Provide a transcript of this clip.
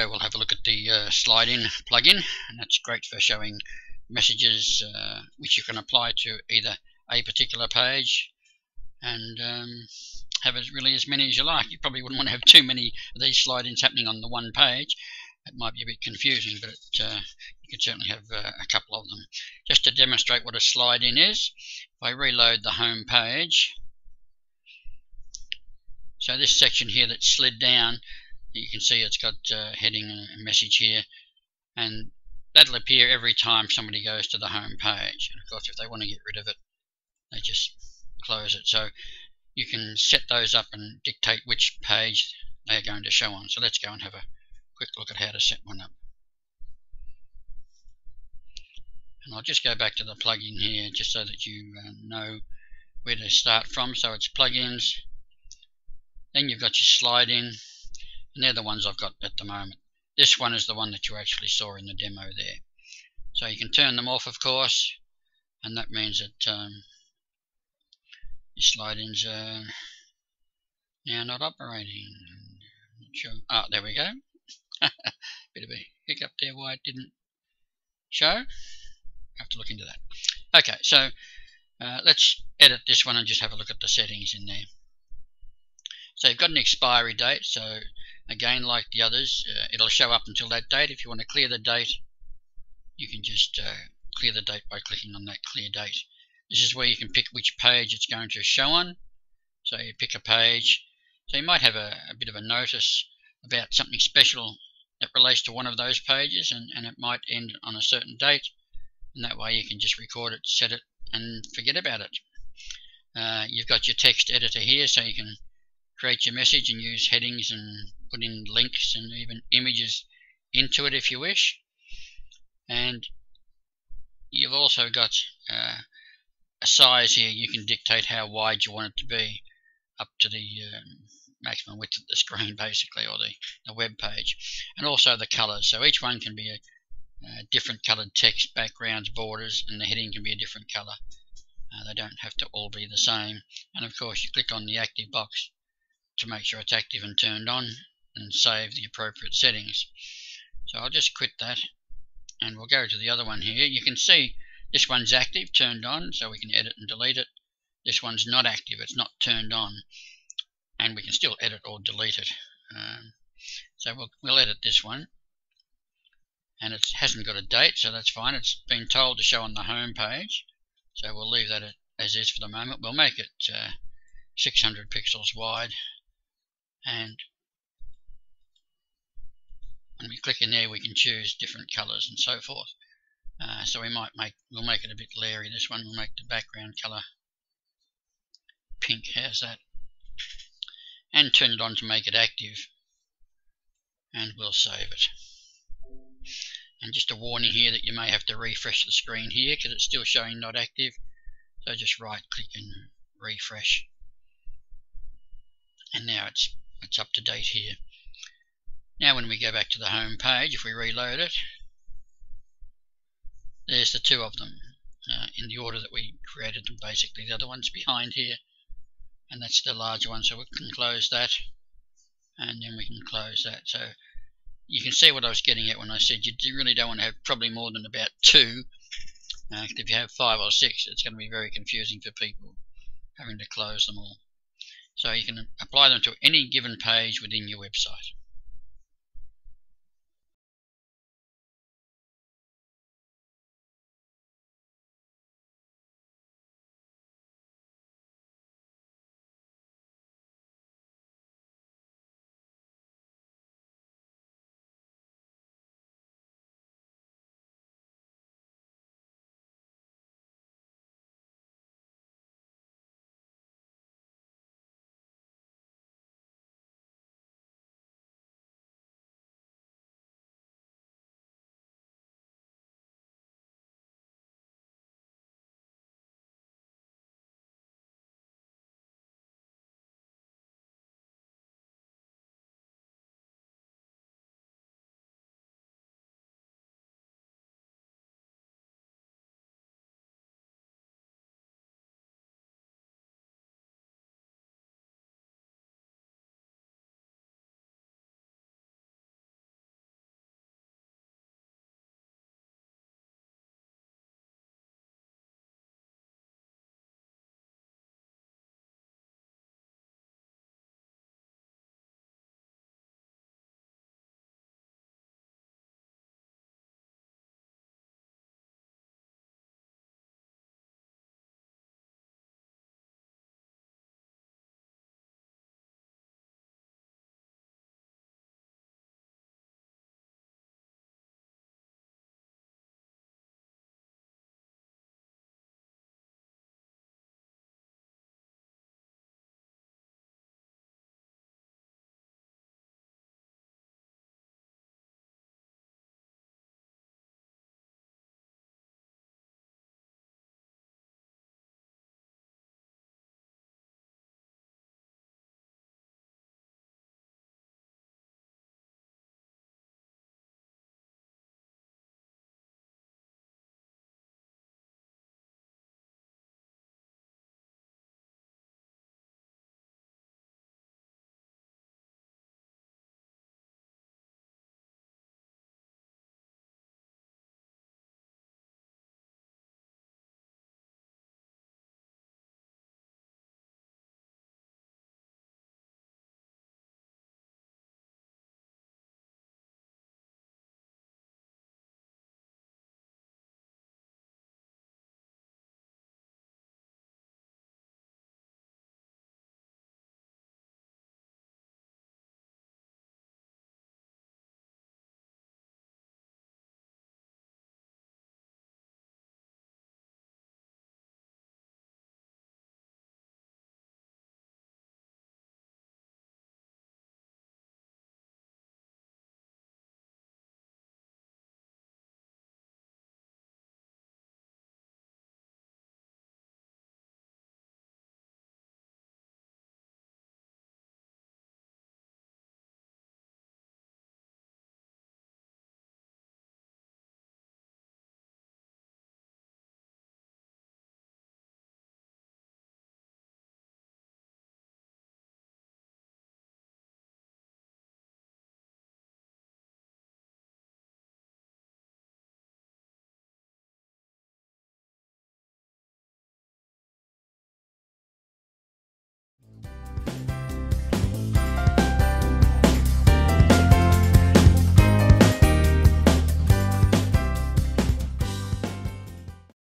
video we'll have a look at the uh, slide-in plugin and that's great for showing messages uh, which you can apply to either a particular page and um, have as really as many as you like. You probably wouldn't want to have too many of these slide-ins happening on the one page. It might be a bit confusing, but it, uh, you could certainly have uh, a couple of them. Just to demonstrate what a slide-in is, if I reload the home page, so this section here that slid down, you can see it's got uh, heading and a message here, and that'll appear every time somebody goes to the home page. And of course, if they want to get rid of it, they just close it. So you can set those up and dictate which page they're going to show on. So let's go and have a quick look at how to set one up. And I'll just go back to the plugin here just so that you uh, know where to start from. So it's plugins, then you've got your slide in, and they're the ones I've got at the moment. This one is the one that you actually saw in the demo there. So you can turn them off, of course, and that means that um, your slide-ins are now not operating. Not sure. Ah, there we go. Bit of a hiccup there why it didn't show. Have to look into that. Okay, so uh, let's edit this one and just have a look at the settings in there. So you've got an expiry date, so again like the others, uh, it'll show up until that date. If you want to clear the date, you can just uh, clear the date by clicking on that clear date. This is where you can pick which page it's going to show on. So you pick a page. So you might have a, a bit of a notice about something special that relates to one of those pages and, and it might end on a certain date and that way you can just record it, set it and forget about it. Uh, you've got your text editor here so you can create your message and use headings and put in links and even images into it if you wish. And you've also got uh, a size here. You can dictate how wide you want it to be up to the um, maximum width of the screen basically or the, the web page and also the colors so each one can be a, different colored text backgrounds borders and the heading can be a different color uh, they don't have to all be the same and of course you click on the active box to make sure it's active and turned on and save the appropriate settings. So I'll just quit that and we'll go to the other one here. You can see this one's active, turned on, so we can edit and delete it. This one's not active, it's not turned on, and we can still edit or delete it. Um, so we'll, we'll edit this one, and it hasn't got a date, so that's fine. It's been told to show on the home page, so we'll leave that as is for the moment. We'll make it uh, 600 pixels wide and when we click in there we can choose different colors and so forth. Uh, so we might make we'll make it a bit leery. This one we'll make the background color pink. How's that? And turn it on to make it active. And we'll save it. And just a warning here that you may have to refresh the screen here because it's still showing not active. So just right click and refresh. And now it's it's up to date here. Now when we go back to the home page, if we reload it, there's the two of them uh, in the order that we created them basically. The other one's behind here and that's the larger one so we can close that and then we can close that. So you can see what I was getting at when I said you really don't want to have probably more than about two. Uh, if you have five or six, it's going to be very confusing for people having to close them all. So you can apply them to any given page within your website.